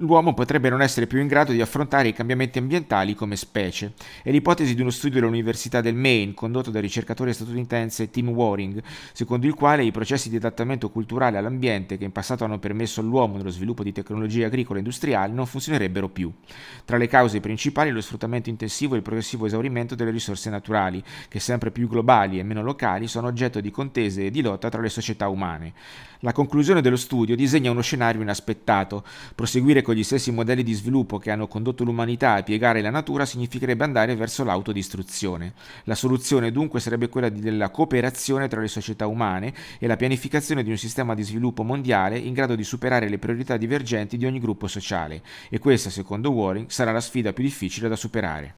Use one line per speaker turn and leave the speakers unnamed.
L'uomo potrebbe non essere più in grado di affrontare i cambiamenti ambientali come specie. È l'ipotesi di uno studio dell'Università del Maine, condotto dal ricercatore statunitense Tim Waring, secondo il quale i processi di adattamento culturale all'ambiente che in passato hanno permesso all'uomo nello sviluppo di tecnologie agricole e industriali non funzionerebbero più. Tra le cause principali lo sfruttamento intensivo e il progressivo esaurimento delle risorse naturali, che sempre più globali e meno locali sono oggetto di contese e di lotta tra le società umane. La conclusione dello studio disegna uno scenario inaspettato. Proseguire con gli stessi modelli di sviluppo che hanno condotto l'umanità a piegare la natura significherebbe andare verso l'autodistruzione. La soluzione dunque sarebbe quella della cooperazione tra le società umane e la pianificazione di un sistema di sviluppo mondiale in grado di superare le priorità divergenti di ogni gruppo sociale e questa, secondo Waring, sarà la sfida più difficile da superare.